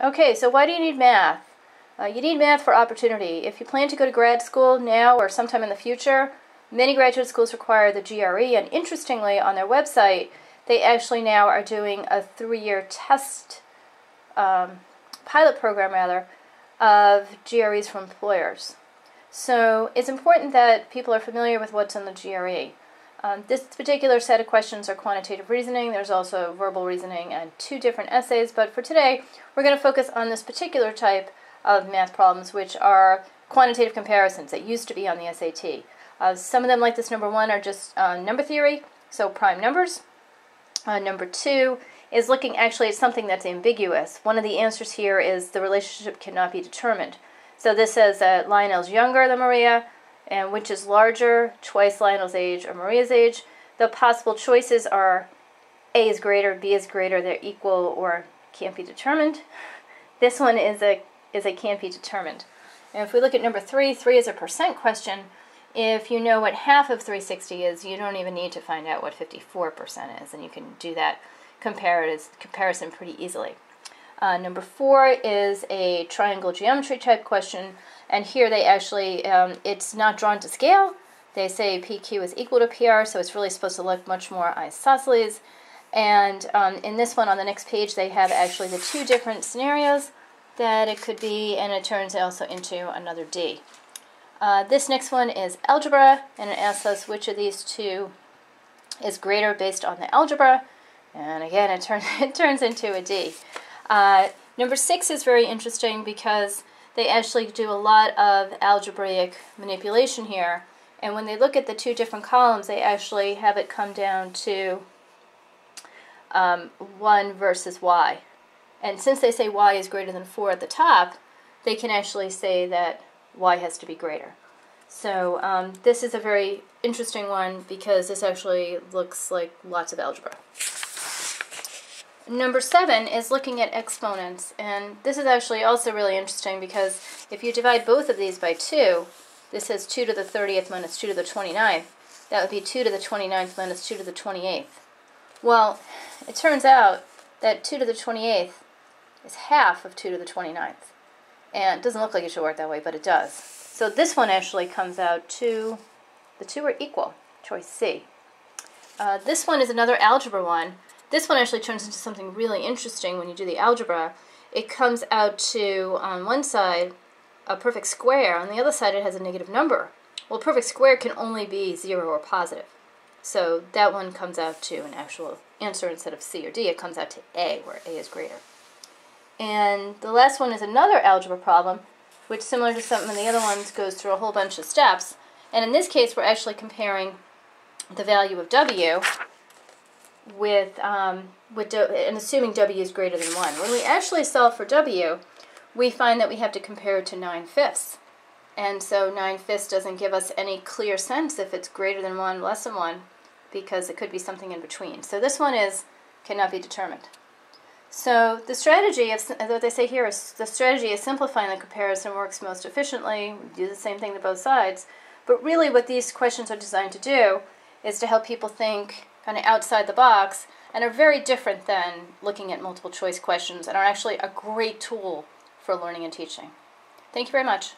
Okay, so why do you need math? Uh, you need math for opportunity. If you plan to go to grad school now or sometime in the future, many graduate schools require the GRE, and interestingly, on their website, they actually now are doing a three year test um, pilot program, rather, of GREs for employers. So it's important that people are familiar with what's in the GRE. Um, this particular set of questions are quantitative reasoning. There's also verbal reasoning and two different essays, but for today, we're going to focus on this particular type of math problems, which are quantitative comparisons that used to be on the SAT. Uh, some of them, like this number one, are just uh, number theory, so prime numbers. Uh, number two is looking actually at something that's ambiguous. One of the answers here is the relationship cannot be determined. So this says that Lionel's younger than Maria, and which is larger, twice Lionel's age or Maria's age. The possible choices are A is greater, B is greater, they're equal, or can't be determined. This one is a is a can't be determined. And if we look at number three, three is a percent question. If you know what half of 360 is, you don't even need to find out what 54% is, and you can do that comparison pretty easily. Uh, number four is a triangle geometry type question. And here they actually, um, it's not drawn to scale. They say PQ is equal to PR, so it's really supposed to look much more isosceles. And um, in this one on the next page, they have actually the two different scenarios that it could be, and it turns also into another D. Uh, this next one is algebra, and it asks us which of these two is greater based on the algebra. And again, it, turns it turns into a D. Uh, number six is very interesting because they actually do a lot of algebraic manipulation here. And when they look at the two different columns, they actually have it come down to um, 1 versus y. And since they say y is greater than 4 at the top, they can actually say that y has to be greater. So um, this is a very interesting one because this actually looks like lots of algebra. Number seven is looking at exponents, and this is actually also really interesting because if you divide both of these by 2, this says 2 to the 30th minus 2 to the 29th. That would be 2 to the 29th minus 2 to the 28th. Well, it turns out that 2 to the 28th is half of 2 to the 29th. And it doesn't look like it should work that way, but it does. So this one actually comes out to, the two are equal, choice C. Uh, this one is another algebra one, this one actually turns into something really interesting when you do the algebra. It comes out to, on one side, a perfect square. On the other side, it has a negative number. Well, a perfect square can only be 0 or positive. So that one comes out to an actual answer instead of C or D. It comes out to A, where A is greater. And the last one is another algebra problem, which, similar to some of the other ones, goes through a whole bunch of steps. And in this case, we're actually comparing the value of W with, um, with and assuming w is greater than 1. When we actually solve for w, we find that we have to compare it to 9 fifths. And so 9 fifths doesn't give us any clear sense if it's greater than 1, less than 1, because it could be something in between. So this one is cannot be determined. So the strategy, of, what they say here is the strategy of simplifying the comparison works most efficiently. We do the same thing to both sides. But really what these questions are designed to do is to help people think kind of outside the box and are very different than looking at multiple choice questions and are actually a great tool for learning and teaching. Thank you very much.